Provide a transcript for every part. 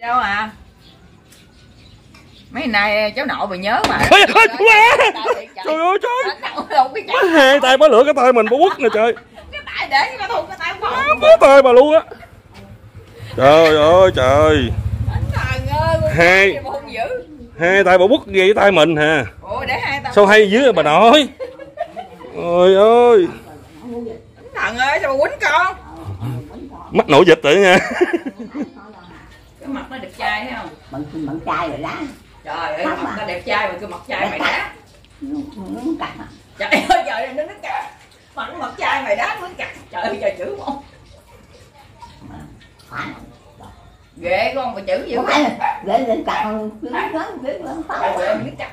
đâu à? Mấy nay cháu nội mà nhớ mà. Ôi, má! Trời ơi! trời Má hai tay má lửa cái tay mình bó quất nè trời. Cái tay để cái thùng cái tay không bó tay bà luôn á. Trời ơi trời. Ơi Hai. Hai tay bà quất ghê cái tay mình tao Sao hay dưới bà nội? Ôi ơi. Thần ơi sao mà quýnh con? Mắt nổi dịch rồi nha cái mặt nó đẹp trai thấy không? Bận bận trai rồi đó. Trời ơi mặt nó đẹp trai mà cái mặt trai mày đá nó à. trời ơi trời ơi nó nó cắt mặt nó mặt trai mày đá nó cắt trời ơi trời chữ không ghê con mà chữ dữ không là để lên cứ lớn cứ lớn trời ơi pháo biết cắt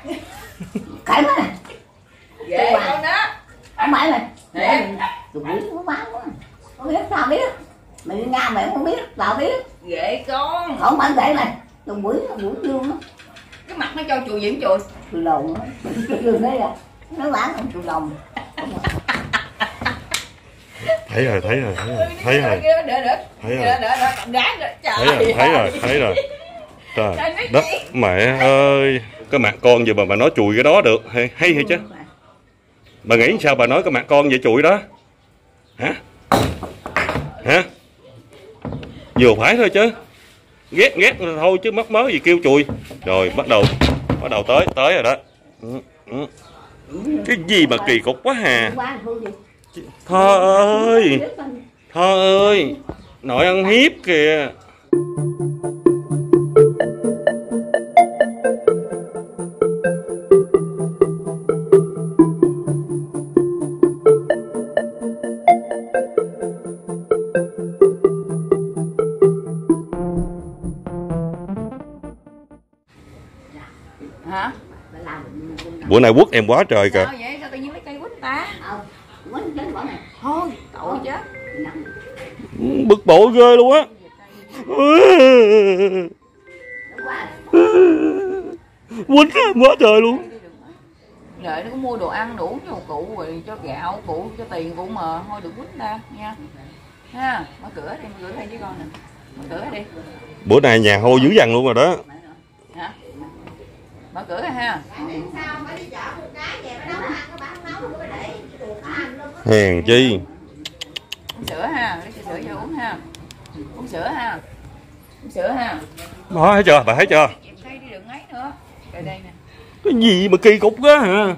cái nè ghê con đó không phải là Nè. tụi biết nó bán quá không biết sao biết mày đi nga mày không biết tao biết. Ghê con. Không phải vậy này. Tụi buổi buổi trưa nó cái mặt nó cho chùi diễm chùi tụi lồng nó tụi đây à. Nó bán không tụi lồng Thấy rồi thấy rồi thấy rồi Thấy rồi. Thấy rồi. Thấy rồi thấy rồi thấy rồi. Trời đất mẹ ơi. Cái mặt con gì mà bà nói chùi cái đó được Hay hay, hay chứ? Bà nghĩ sao bà nói cái mặt con vậy chùi đó? Hả? Hả Vừa phải thôi chứ. Ghét ghét thôi chứ mất mớ gì kêu chùi. Rồi bắt đầu Bắt đầu tới tới rồi đó. Ừ, ừ. Cái gì mà kỳ cục quá hà. Thơ ơi Thơ ơi. Nội ăn hiếp kìa. Bữa nay quất em quá trời kìa. Sao vậy? Sao tự nhiên lấy cây quýnh ta? Không quấn chết bỏ này. Thôi tội chứ nặng Bực bội ghê luôn á. Quýnh em quá trời luôn. Đợi nó có mua đồ ăn đủ cho cụ rồi cho gạo cụ cho tiền cụ mà. Thôi đừng quýnh ta nha. Ha mở cửa đi mở cửa đây với con nè. Mở cửa đi. Bữa nay nhà hôi dữ dằn luôn rồi đó mở cửa ra ha. Hèn chi? Uống sữa ha lấy sữa cho uống ha. Uống sữa ha. Uống sữa ha. Đó thấy chưa? Bà thấy chưa? Dẹp cây đi đừng ấy nữa đây đây nè Cái gì mà kỳ cục quá hả?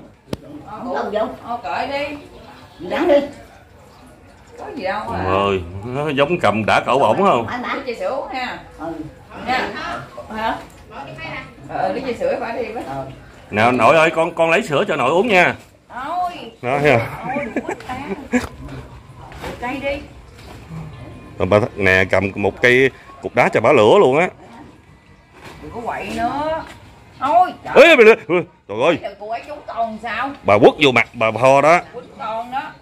Vô ô cởi đi. Nặng đi. Có gì đâu à. Ơi nó giống cầm đã cậu bổng không? Mà chai sữa uống ha. Ừ. Nha. Hả ờ lấy chai sữa phải đi với. Nào nội ơi con con lấy sữa cho nội uống nha. Thôi Đó cây đi. Rồi bà nè cầm một cây cục đá cho bả lửa luôn á. Đừng có quậy nữa. Thôi trời. Ê, bà- ê, Trời ơi. Ơi cô ấy trúng con sao? Bà quất vô mặt bà ho đó. Quýnh con đó.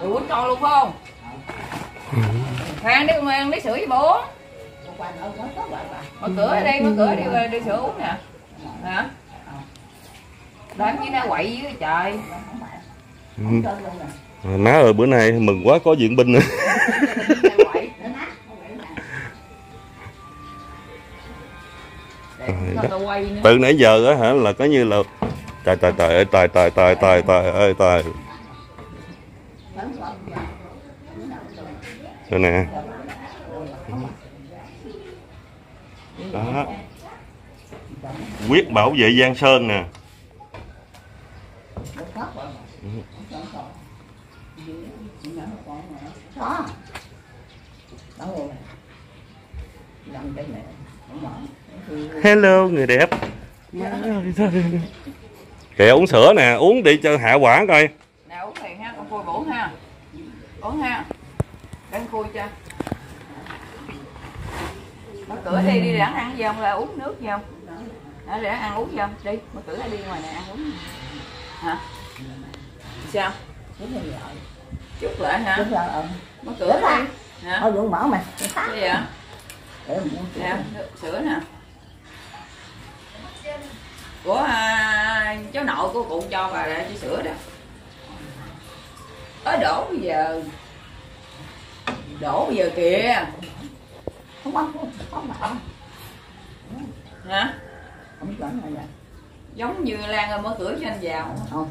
Mày quýnh con luôn phải không? Phan đi con ăn lấy sữa với bố mở cửa ở đây mở cửa đi đi sữa uống nè. Hả? Làm gì nó quậy với trời. Má ơi bữa nay mừng quá có viện binh nữa. Từ nãy giờ á hả là có như là Trời trời trời ơi trời trời trời trời trời ơi trời. Rồi nè đó. Quyết bảo vệ Giang Sơn nè. Đó rồi cái Hello, người đẹp. Má. Kìa uống sữa nè, Uống đi cho hạ quả coi. Nè, uống liền ha, con khui uống ha. Uống ha. Đang khui cho cửa đi đi để ăn gì không? Là uống nước gì không? Để để ăn uống gì không? Đi mở cửa ra đi ngoài này ăn uống hả? Sao? Chút lại hả? Ừ. mở cửa ra hả? Thôi vẫn mở mà cái gì vậy? Để mình uống nè sữa. nè. Của à, cháu nội của cụ cho bà để cho sữa đó. Ở đổ bây giờ. Đổ bây giờ kìa không có không không hả? Không chuẩn rồi nè giống như Lan ơi mở cửa cho anh vào. Không.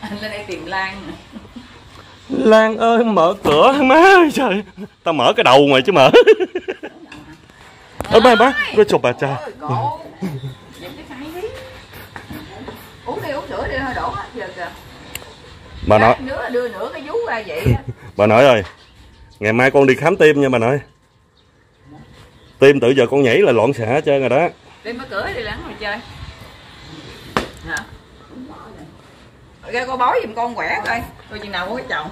Anh lên đây tìm Lan nè. Lan ơi mở cửa má ơi trời. Tao mở cái đầu mày chứ mở ơ ba ba cái chụp bà cha. Ôi, uống đi uống sữa đi thôi đổ hết giờ kìa. Bà nữa đưa nửa cái vú ra vậy á. bà nội ơi ngày mai con đi khám tim nha bà nội. Tim tự giờ con nhảy là loạn xạ hết trơn rồi đó. Đi mở cửa đi lắng rồi chơi. Hả ra coi bói giùm con khỏe coi. Coi chừng nào có cái chồng.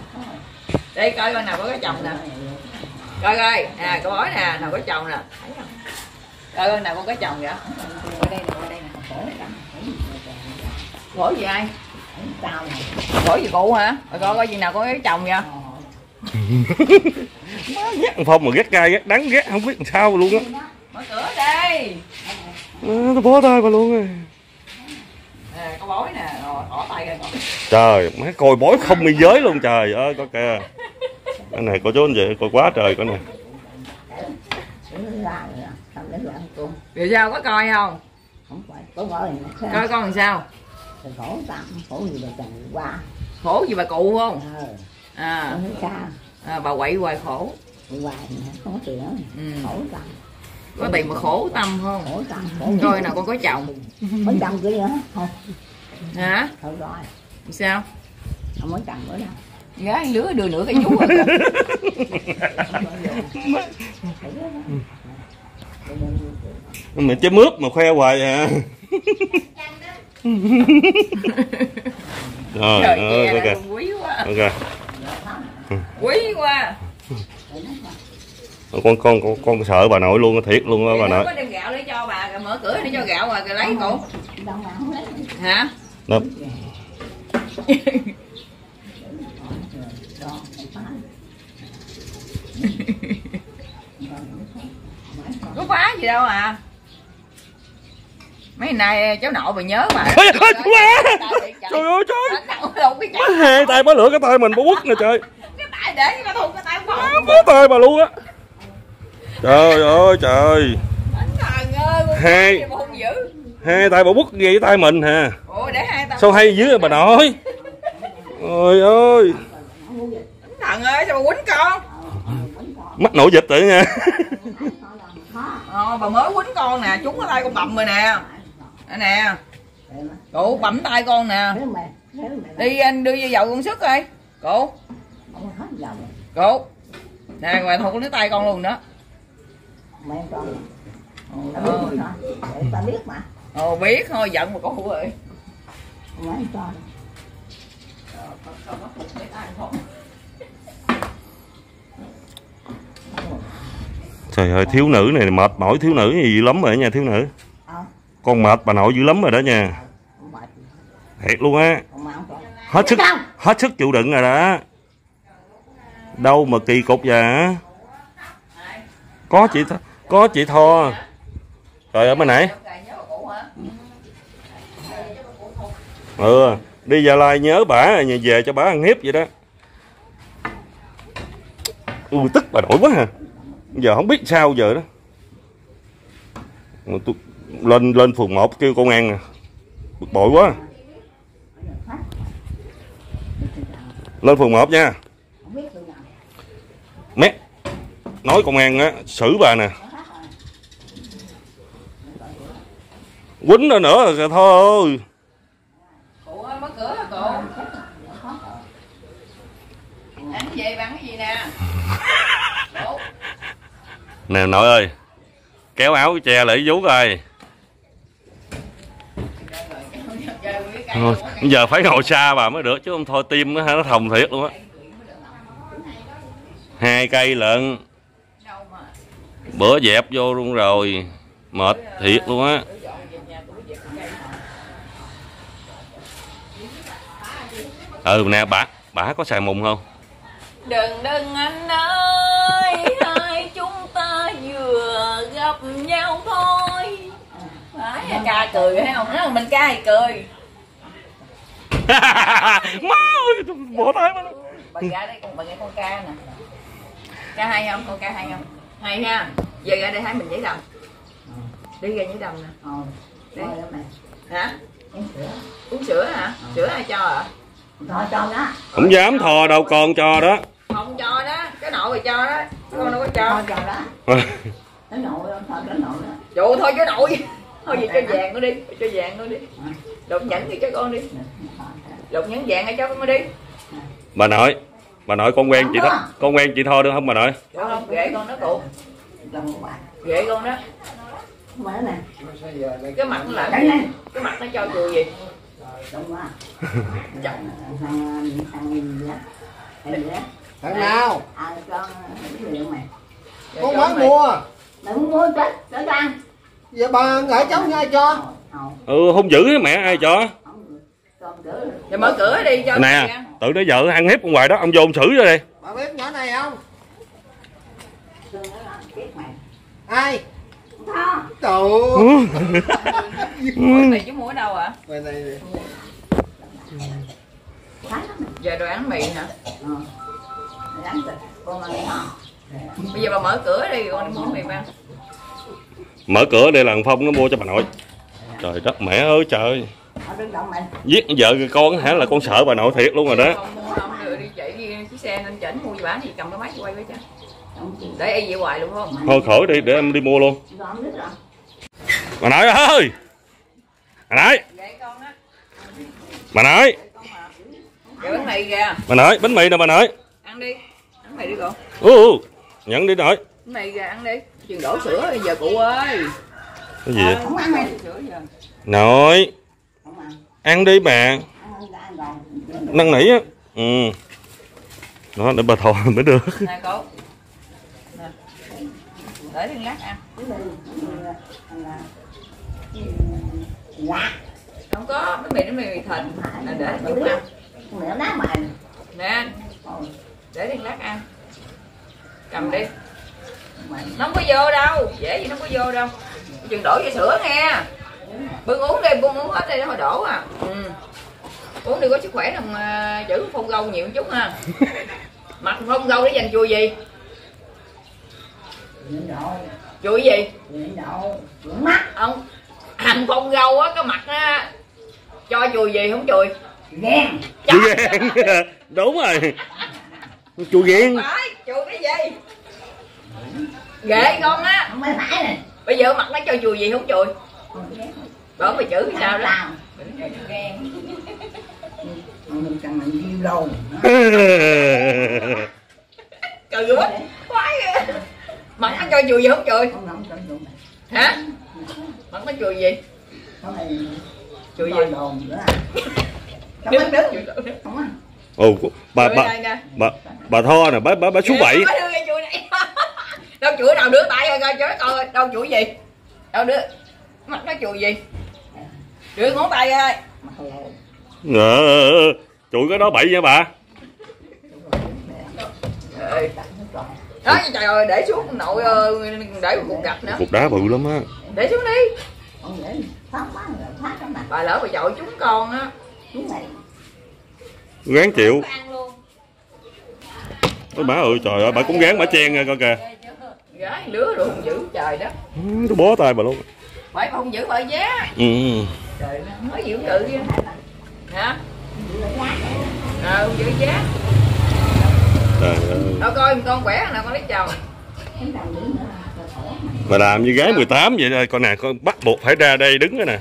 Đi coi coi nào có cái chồng nè. Coi coi. Nè coi bói nè, nào có chồng nè. Coi coi nào có chồng vậy. Gõ đây nè đây nè gì ai? Gõ gì cụ hả? Rồi coi coi gì nào có cái chồng vậy ghét thằng phong mà ghét gai ghét đắng ghét không biết làm sao luôn á. Mở cửa đi à, nó bó tay bà luôn rồi. Nè có bói nè. Rồi bỏ tay ra coi trời má coi bói không biên giới luôn trời ơi có kìa. Cái này có chỗ anh vậy coi quá trời cái này sửa ra rồi sao rồi có coi không? Không phải có sao coi con làm sao? Khổ gì mà qua. Khổ gì bà cụ không? Ờ à, không biết sao. À bà quậy hoài khổ. Hoài không có tiền ừ. khổ tâm. Có tiền mà khổ tâm không? khổ tâm. khổ coi nào con có chồng. Mới chồng kia nữa. Không hả? Thôi rồi. Sao? Không mới chồng nữa đâu. Gái lứa đưa nửa cái rồi. Mày chế mướp mà khoe hoài à. Rồi ơi ok. ok quý quá. Con con con con sợ bà nội luôn thiệt luôn á bà nội. có đem gạo để cho bà rồi mở cửa để cho gạo rồi rồi lấy lấy hả? Phá. có phá gì đâu à. Mấy nay cháu nội bà nhớ mà trời ơi trời đâu cái má hai tay bá lửa cái tay mình bó quất nè trời để mà thùng cái tay má không bó tay bà luôn á. Trời ơi trời. Hai. gì mà hung dữ. Hai tay bà quất gì với tay mình hà ủa để hai tay sao hay dữ vậy bà nội? Ôi ơi. Thần ơi sao mà quýnh con? Mắt nổi dịch rồi nha. Ờ, bà mới quýnh con nè trúng cái tay con bầm rồi nè. Đây nè. Cụ bẩm tay con nè. Đi anh đưa vô dầu con sức đi cụ không dòng cụ nè ngoài thuộc lấy tay con luôn đó. Mẹ con. Ờ. để ta biết mà. Ồ biết thôi giận mà con ơi. Mẹ con. Trời ơi thiếu nữ này mệt mỏi thiếu nữ gì lắm rồi nha thiếu nữ. Ờ. Con mệt bà nội dữ lắm rồi đó nha. Không mệt. Thiệt luôn á. Không hết sức Không. hết sức chịu đựng rồi đó đâu mà kỳ cục vậy? Hả? có chị Th- có chị tho trời ơi, bên nãy ừ đi gia lai nhớ bả nhà về cho bả ăn hiếp vậy đó. Ừ tức bà đổi quá hả giờ không biết sao giờ đó. Tôi lên lên phường 1 kêu công an nè bực bội quá. Lên phường 1 nha không biết từ nào mét nói công an á xử bà nè. Quýnh nữa nữa rồi thôi nè? Nội ơi kéo áo che lại vú coi. Giờ phải ngồi xa bà mới được chứ không thôi tim nó nó thòng thiệt luôn á. Hai cây mà bữa dẹp vô luôn rồi. Mệt thiệt luôn á. Ừ nè bà bà có xài mùng không? Đừng đừng anh ơi. Hai chúng ta vừa gặp nhau thôi. Phải à, ca cười thấy không? Nói mình ca thì cười. Má ơi bỏ tay má bà ra đây con bà nghe con ca nè. Ca hay không? Con ca hay không hay ha. Giờ ra đây thấy mình dễ làm đi ra dưới đầm nè. Ờ. Mày. hả? Uống sữa. uống sữa hả? Sữa ai cho à Thôi cho đó. không dám thò đâu con cho đó. Không cho đó. Cái nội rồi cho đó. Con đâu có cho. Thôi cho đó. Nó nội đâu, thôi nó nội đó. Trời thôi chứ nội. Thôi vậy cho vàng nó đi. Cho vàng nó đi. Lột nhẫn thì cho con đi. Lột nhẫn vàng hay cho con đi. Bà nội bà nội con quen chị tho con quen chị tho được không bà nội không ghệ con nó cụ. Ghệ con đó. Cái mặt nó làm Cái này. Cái mặt nó cho chùi gì Đúng quá. Thằng thằng gì đó. Thằng đó. Nào? À con mày. Dạ, Con mới mua Mày muốn mua chết, chết ăn. Giờ bà gửi cháu nha cho ừ không giữ mẹ ai cho Dạ mở cửa đi cho nè tự để vợ ăn hiếp ông hoài đó ông vô ông xử ra đây Bà biết nhỏ này không? Ai? Trời Ủa, Mày chứ ở đâu ạ? Mày này. Giờ đồ ăn mì hả? Nó. Bây giờ bà mở cửa đi con đi mua mì ăn mở cửa đây là thằng phong nó mua cho bà nội. Trời đất mẹ ơi trời Giết vợ con hả? Là con sợ bà nội thiệt luôn rồi đó. Không được đi chạy đi chiếc xe lên chỉnh mua gì bán gì cầm cái máy quay với chịu. Để y vậy hoài luôn không? Thôi khỏi đi để em đi mua luôn. Bà nội ơi! Bà nội! Bà nội! Bánh mì kìa. Bà nội bánh mì nè bà nội. Ăn đi. Bánh mì đi con ừ, ừ. nhận đi nội. Bánh mì kìa ăn đi. Chừng đổ sữa giờ cụ ơi. Cái gì vậy? Không ăn giờ. Nội ăn. đi mẹ, năn nỉ á. Ừ. Đó để bà thò mới được. Nè cô. Để đi lát ăn. Không có bánh mì nó mì thịt là để chút ăn. Mẹ nó đá mày. Nè. Để đi lát ăn. Cầm đi. Nó không có vô đâu. Dễ gì nó không có vô đâu. Chừng đổ vô sữa nghe. Bưng uống đi bưng uống hết đi nó hồi đổ à. Ừ. Uống đi có sức khỏe đồng uh, chữ phun gâu nhiều chút ha. Mặt phun gâu để dành chùi gì. Chùi gì? Mắt. ông hành phong gâu á cái mặt á cho chùi gì không chùi? Ghen. chú ghen. Đúng rồi. Chú ghen. Phải chùi cái gì? Ghệ con á. Không phải phải này. bây giờ mặt nó cho chùi gì không chùi Bữa mày chữ thì sao ghen Mình cần mình diêu đâu. trời ơi khoái ghê. mặt nó cho chùi gì không chùi hả? Mặt nó chùi gì chùi gì Coi đồn nữa. À. Ăn ăn. ồ bà bà nè. bà bà tho nè bà bà bà số Kìa, 7 nó đưa cái chùi này? Đâu chùi nào đưa tay coi cho nó coi đâu chùi gì? Đâu đưa mặt nó chùi gì đưa ngón tay ơi. Ờ chụi cái đó bậy nha bà. Trời. Đó trời ơi để xuống nội ờ, để cục gạch nữa. Cục đá bự lắm á. Để xuống đi. Bà lỡ bà dội chúng con á. Gán chịu. Luôn. Ôi bà ơi trời ơi bà cũng gán bà chen nha coi kìa. Gái lứa rồi không giữ trời đó. Nó bó tay bà luôn. Phải bà không giữ bà giá. Ừ. trời nó nói giữ cự chứ. Hả? Ờ giữ giá. Đâu coi con khỏe nào con lấy chồng. Bà làm như gái 18 vậy thôi. Con nè con bắt buộc phải ra đây đứng rồi nè.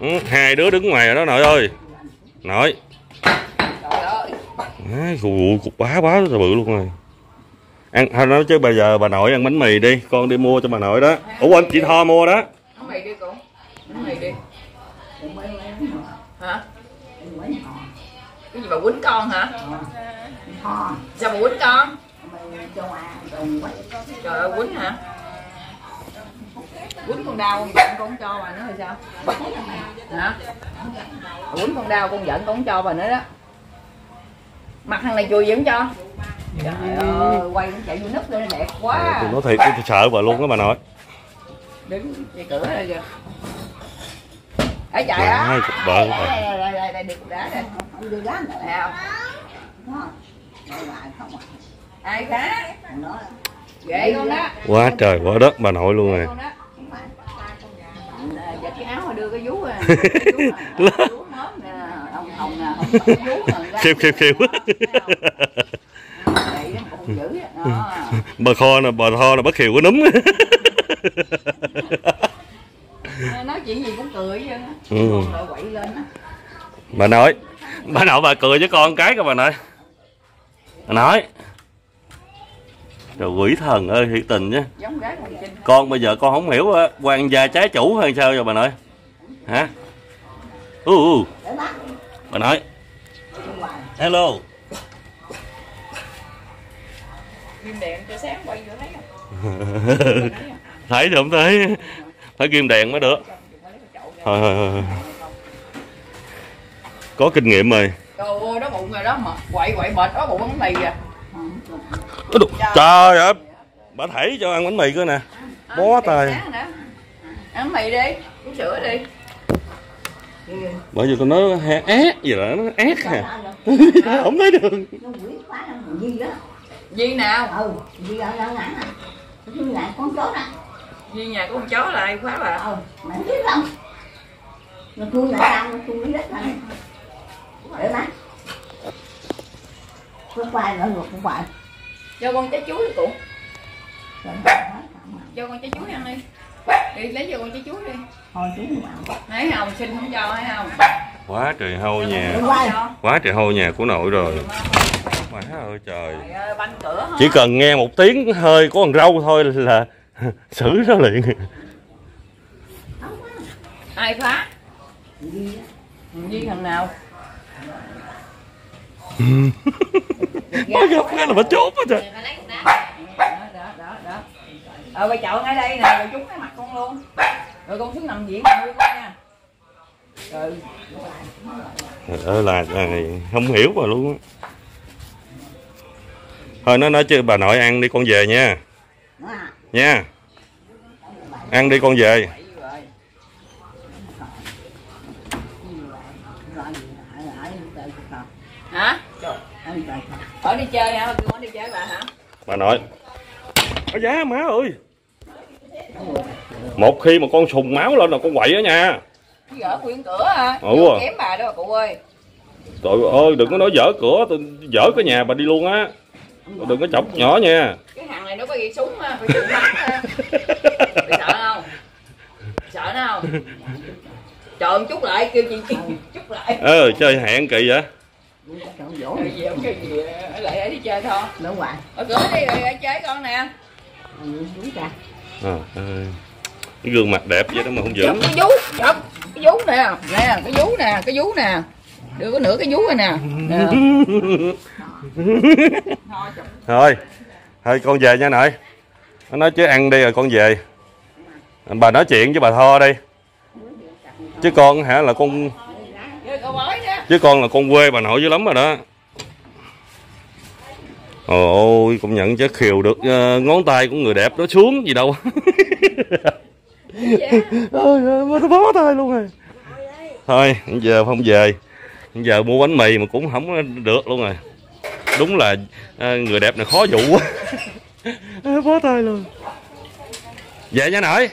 Ừ, hai đứa đứng ngoài đó nội ơi. Nội. Đấy, cục, cục bá bá rất là bự luôn rồi. Ăn thôi nói chứ bây giờ bà nội ăn bánh mì đi. Con đi mua cho bà nội đó. Ủa anh chị tho mua đó gì bà quýnh con hả? Sao bà quýnh con? Trời ơi quýnh hả? Quýnh con đau con giận con không cho bà nữa hay sao? Hả? Quýnh con đau con giận con không cho bà nữa đó. Mặt thằng này chùi gì không cho? Trời ơi quay nó chạy vô núp lên đẹp quá. Tôi nói thiệt tôi sợ bà luôn đó bà nội. Đứng ngay cửa đây kìa trời Trời á. cục đây đây đây đây đá Không nữa. thấy không Đó. À. ai Nó đó. Quá trời quá đất bà nội luôn rồi. Phải. chiếc áo mà đưa cái vú cái vú cái vú mớm nè. Ông hồng nè cái vú ra. Khiêu khiêu khiêu. Bà kho nè bà kho cái núm nói chuyện gì cũng cười chứ Ừ. quậy lên á. Bà nội bà nội bà cười với con cái cơ bà nội. Bà nói trời quỷ thần ơi thiệt tình chứ gái con bây giờ con không hiểu á, quan gia trái chủ hay sao rồi bà nội? Hả? U u. Để bác bà nội. Ngoài hello. Phim đèn cho sáng quay vô thấy không? Thấy thì không thấy phải kim đèn mới được. Thôi thôi thôi có kinh nghiệm rồi. Trời ơi đó bụng rồi đó mà. Quậy quậy mệt đó bụng bánh mì à đù, trời ơi. Bà thảy cho ăn bánh mì cơ nè. Bó tay. ăn mì đi uống sữa đi. Bởi vì tôi nói he- ét gì đó nó ét à. Không thấy đường nó quỷ quá nó còn gì đó nào? Ừ gì ở đâu ngắn à? Lại con chó nè Duy nhà của con chó là ai khóa bà? Ừ mày không biết không? Nó chui lại sao nó chui lấy đất này để má. Có quay nữa ngược không quay cho con trái chuối đi cụ. Thôi cho con trái chuối ăn đi. Đi lấy cho con trái chuối đi. Chú không ăn thấy không xin không cho thấy không quá trời hôi nhà. quá trời hôi nhà của nội rồi. Má ơi trời. Trời ơi, banh cửa hả? chỉ cần nghe một tiếng hơi có con râu thôi là xử nó liền. Ai phá Duy thằng nào? Mới gặp cái là bà chốt hết trời. Ờ bà chọn ở đây nè rồi trúng cái mặt con luôn. Rồi con xuống nằm viện nuôi con nha. Rồi Trời. Ơi là, là không hiểu mà luôn á. Thôi nó nói chứ bà nội ăn đi con về nha nha. Ăn đi con về. Hả? Ở đi chơi hả? Con đi chơi bà hả? Bà nội. Ở giá má ơi. Một khi mà con sùng máu lên là con quậy đó nha. Gỡ quyển cửa hả? Ừ kém bà đó bà cụ ơi. Trời ơi đừng có nói dở cửa tôi dở cái nhà bà đi luôn á. Đừng có chọc nhỏ nha. Cái này nó có ghi súng á phải chịu bắn Mày sợ không? Sợ nó không? Chờ một chút lại kêu chị chị chút lại. Ờ chơi hẹn kỳ vậy? Dỗ rồi về không cái gì ở lại đi chơi thôi. Nó hoài ở cửa đi rồi chơi con nè. Ừ đúng à, ơi. cái gương mặt đẹp vậy đó mà không giữ. Chụp cái vú chụp cái vú nè. Nè cái vú nè cái vú nè. Đưa có nửa cái vú rồi nè. Nè. Thôi thôi con về nha nội. Nó nói chứ ăn đi rồi con về. Bà nói chuyện với bà tho đi. Chứ con hả là con chứ con là con quê bà nội dữ lắm rồi đó. Ôi cũng nhận chứ khiều được uh, ngón tay của người đẹp đó xuống gì đâu. Ôi ơi bó tay luôn rồi. Thôi giờ không về. Giờ mua bánh mì mà cũng không được luôn rồi đúng là ờ, người đẹp này khó dụ quá. Ờ, bó tay luôn. Về nha nội.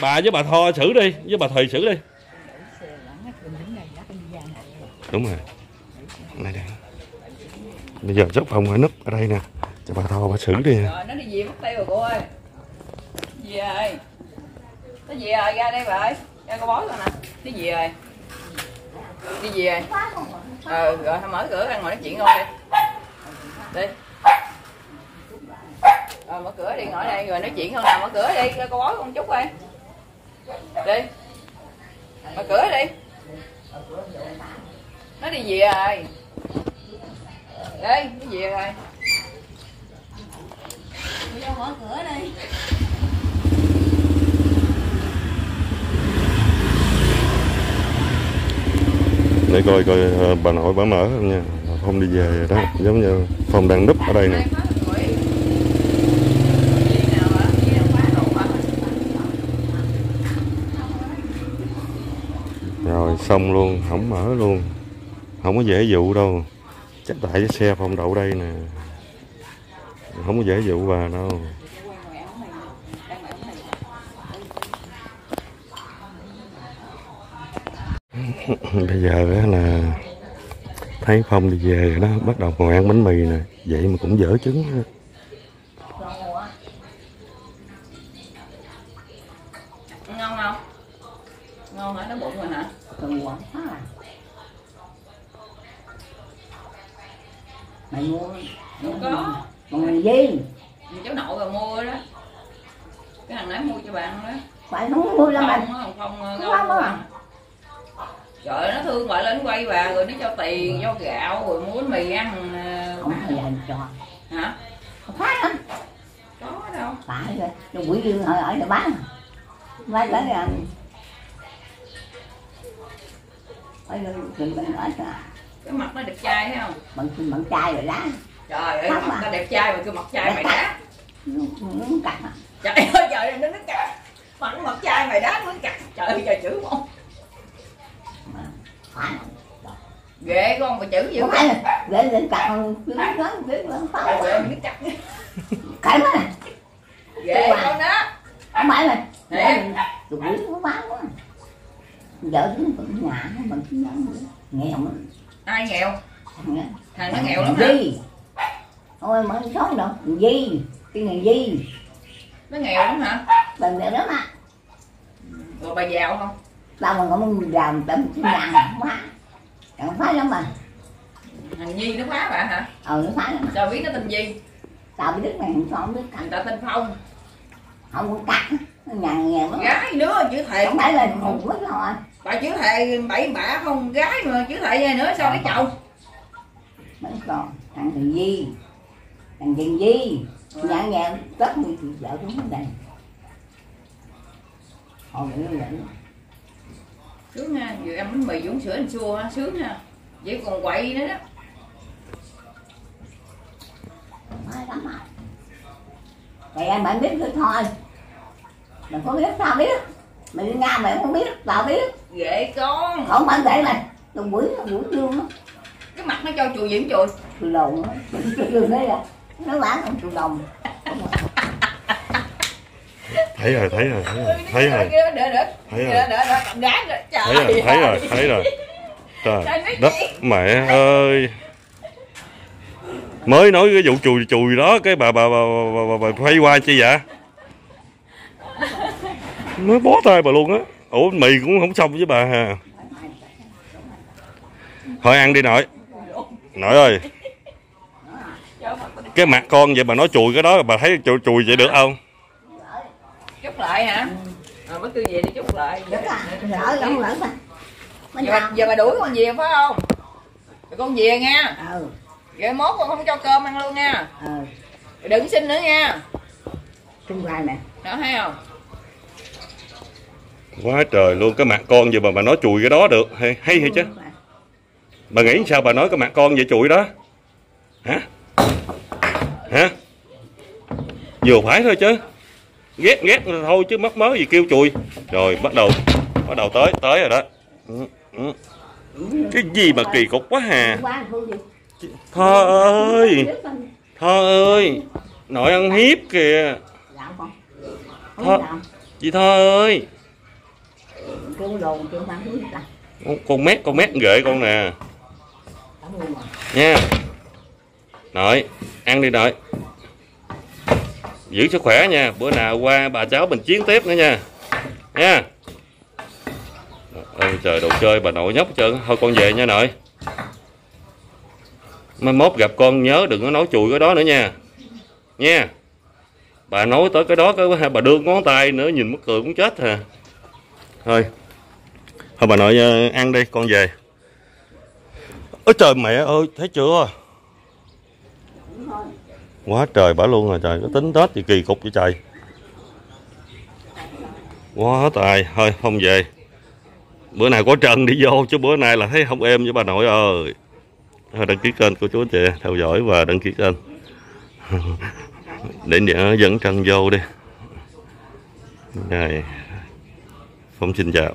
Bà với bà tho xử đi với bà thùy xử đi. Đúng rồi. Này đây. Bây giờ chắc phòng ở núp ở đây nè. Cho bà tho bà xử đi nè rồi nó đi về mất tiêu rồi cô ơi. Về ơi nó về rồi ra đây bà ơi. Ra có bói rồi nè. Nó về rồi. Đi về rồi. Ờ rồi thôi mở cửa ra ngồi nói chuyện không đi đi. Ờ mở cửa đi ngồi đây rồi nói chuyện không nào mở cửa đi ra có bói con chút ơi đi. Mở cửa đi. Nó đi về rồi. Đi nó về rồi. Vô mở cửa đi. Để coi coi ờ, bà nội bà mở không nha không đi về đó, giống như phòng đang núp ở đây nè. Rồi, xong luôn, không mở luôn. Không có dễ dụ đâu. Chắc tại cái xe phòng đậu đây nè. Không có dễ dụ bà đâu. Bây giờ là thấy phong đi về rồi đó bắt đầu ngồi ăn bánh mì nè. Vậy mà cũng dở trứng ha. ngon không? Ngon hả? Nó bụng rồi hả? Từ quán phá à. Mày mua không có. Còn mày gì? Cháu nội rồi mua đó. Cái thằng nãy mua cho bạn đó. Phải nó mua lắm không mày không không Không ngon quá. Trời ơi, nó thương gọi lên quay bà rồi nó cho tiền cho gạo rồi bánh mì ăn ờ, không phải làm cho. hả? Không phải lắm. Có đâu. Phải rồi rồi buổi trưa ở ở đây bán bán tới là ở đây mình mình ở là cái mặt nó đẹp trai thấy không? Bằng bằng trai rồi đó trời ơi Không mặt à. nó đẹp trai mà cái mặt trai mày đá. nó nó cắt à. Trời ơi trời ơi nó nó cắt. Mặt nó mặt trai mày đá nó cắt. Trời ơi trời chữ không phải. Ghê con mà chữ không vậy phải để lên cắt nó lớn lớn lớn lớn ơi nó cắt cái mà ghê con đó. Không phải Nè. tụi buổi nó bán quá. Vợ nó vẫn nhà bán nữa. Nghèo mà ai nghèo? Thằng nó nghèo lắm gì thôi mà không sống đâu. Gì cái này gì nó nghèo lắm hả? Bằng được lắm à rồi bà giàu không tao mà có muốn làm tao xin làm quá chẳng phải lắm mà. Thằng nhi nó phá bà hả? Ờ nó phải lắm sao biết nó tên gì tao biết mày không không biết người cắt ta tên phong. Không có cắt nó nhà nghèo lắm. Gái nữa chữ thề. Không phải là hùng quá rồi. Bà chữ thề bảy bả không gái mà chữ thề nữa sao lấy chồng? Mấy còn thằng thằng gì thằng thằng gì nhà nghèo tất nhiên thì vợ cũng không đành họ nó vậy sướng ha vừa ăn bánh mì uống sữa anh xua ha sướng ha. Vậy còn quậy nữa đó. Phải lắm mà vậy em bạn biết thôi thôi. Mình có biết sao biết. Mình đi nga mày không biết tao biết. Ghệ con. Không phải vậy mày từ buổi buổi trưa nó cái mặt nó cho chùi diễm chùi? Từ đầu nó từ đây là nó bán không từ đồng thấy rồi thấy rồi thấy rồi thấy rồi Thấy rồi. thấy rồi thấy rồi thấy rồi Trời đất mẹ ơi mới nói cái vụ chùi chùi đó cái bà bà bà bà, bà, bà, phay qua chi vậy nó bó tay bà luôn á ủa mì cũng không xong với bà hà thôi ăn đi nội nội ơi cái mặt con vậy bà nói chùi cái đó bà thấy chùi chùi vậy được không chúc lại hả? À, bất cứ về đi chúc lại. Đúng là lỡ lỡ lỡ mà giờ, bà- làm. giờ bà đuổi con về phải không? Rồi con về nha. Ừ. Rồi mốt con không cho cơm ăn luôn nha. Ừ. Rồi đừng xin nữa nha. Chung lại nè. Đó thấy không? Quá trời luôn cái mặt con vậy mà bà nói chùi cái đó được. Hay hay hay chứ. Bà nghĩ sao bà nói cái mặt con vậy chùi đó? Hả? Hả? Vừa phải thôi chứ ghét ghét thôi chứ mất mớ gì kêu chùi. Rồi bắt đầu bắt đầu tới tới rồi đó. Ừ, ừ. cái gì mà kỳ cục quá hà. Thơ ơi thơ ơi nội ăn hiếp kìa. Thơ Thôi. chị thơ ơi? Con mét con mét ghệ con nè. Nha. Nội ăn đi nội giữ sức khỏe nha. Bữa nào qua bà cháu mình chiến tiếp nữa nha. Nha. Ôi, trời, đồ chơi bà nội nhóc trơn. Thôi con về nha nội. Mai mốt gặp con nhớ đừng có nói chùi cái đó nữa nha. Nha. Bà nói tới cái đó, cái bà đưa ngón tay nữa, nhìn mất cười cũng chết hả? Thôi. Thôi bà nội ờ, ăn đi, con về. Ôi trời, mẹ ơi, thấy chưa? Quá trời bả luôn rồi, trời. Có tính tết thì kỳ cục vậy trời. Quá tài. Thôi, không về. Bữa nay có trần đi vô, chứ bữa nay là thấy không êm với bà nội ơi. Thôi, đăng ký kênh của chú anh chị, theo dõi và đăng ký kênh. Để nhớ dẫn trần vô đi. Này phong xin chào